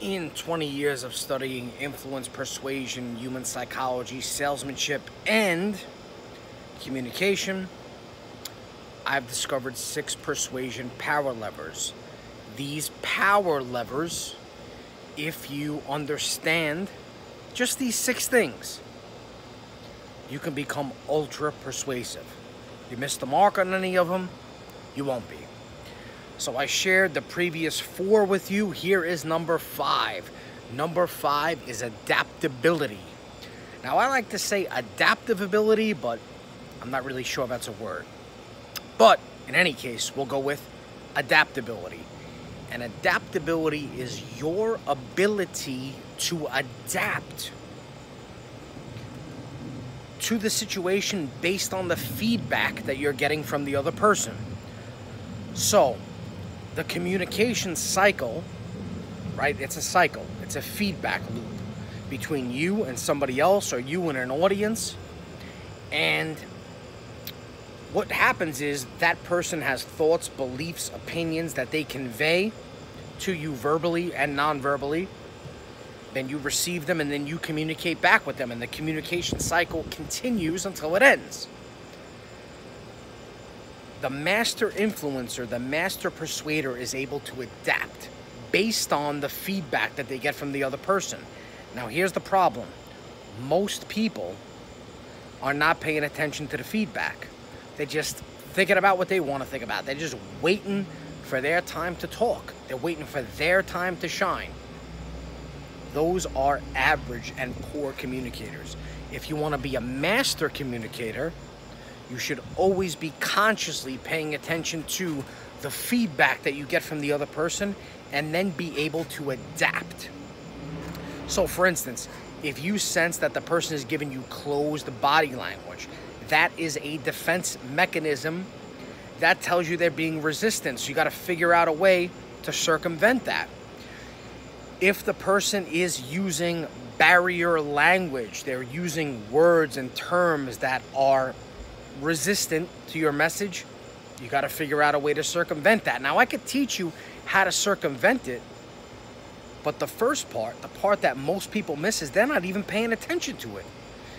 In 20 years of studying influence, persuasion, human psychology, salesmanship, and communication, I've discovered six persuasion power levers. These power levers, if you understand just these six things, you can become ultra persuasive. You miss the mark on any of them, you won't be. So I shared the previous four with you. Here is number five. Number five is adaptability. Now I like to say adaptive ability, but I'm not really sure if that's a word. But in any case, we'll go with adaptability. And adaptability is your ability to adapt to the situation based on the feedback that you're getting from the other person. So, the communication cycle, right? It's a cycle, it's a feedback loop between you and somebody else or you and an audience. And what happens is that person has thoughts, beliefs, opinions that they convey to you verbally and non verbally. Then you receive them and then you communicate back with them, and the communication cycle continues until it ends the master influencer, the master persuader is able to adapt based on the feedback that they get from the other person. Now, here's the problem most people are not paying attention to the feedback, they're just thinking about what they want to think about. They're just waiting for their time to talk, they're waiting for their time to shine. Those are average and poor communicators. If you want to be a master communicator, you should always be consciously paying attention to the feedback that you get from the other person and then be able to adapt. So, for instance, if you sense that the person is giving you closed body language, that is a defense mechanism that tells you they're being resistant. So, you got to figure out a way to circumvent that. If the person is using barrier language, they're using words and terms that are resistant to your message, you got to figure out a way to circumvent that. Now, I could teach you how to circumvent it, but the first part, the part that most people miss, is they're not even paying attention to it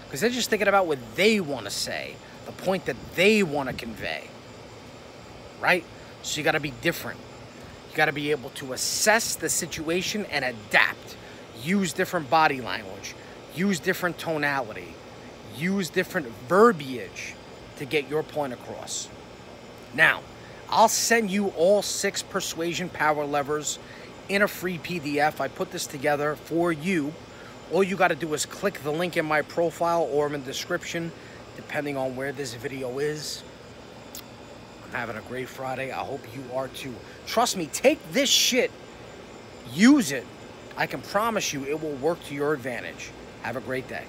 because they're just thinking about what they want to say, the point that they want to convey. Right? So you got to be different. You got to be able to assess the situation and adapt. Use different body language, use different tonality, use different verbiage to get your point across. Now, I'll send you all six persuasion power levers in a free PDF. I put this together for you. All you got to do is click the link in my profile or in the description, depending on where this video is. I'm having a great Friday. I hope you are too. Trust me, take this shit, use it. I can promise you it will work to your advantage. Have a great day.